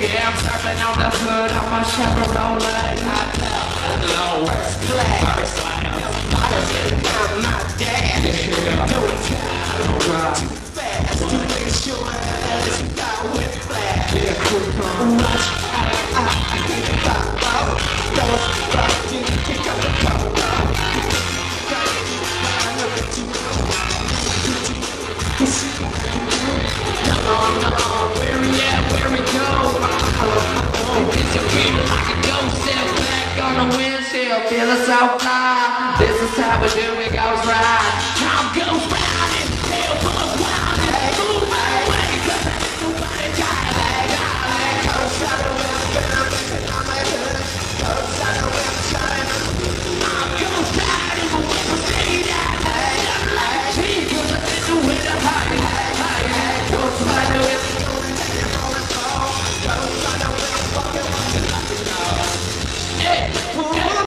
Yeah, I'm surfing on the hood on my Chevrolet. I love the lowest class. I'm my dad. Doing time. Too fast. Too make sure that you got with flash. Rush. I, I, I get it pop out. Don't stop. You kick up the pop out. Come on, come the windshield. Feel us so fly. This is how we do it. Goes right. Come goes right.